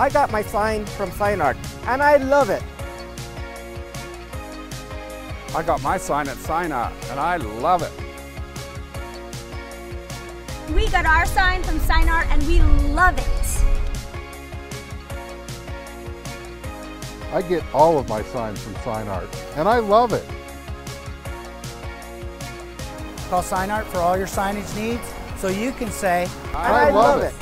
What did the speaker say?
I got my sign from Sign Art, and I love it. I got my sign at Sign Art, and I love it. We got our sign from Sign Art, and we love it. I get all of my signs from Sign Art, and I love it. Call Sign Art for all your signage needs so you can say, I, love, it.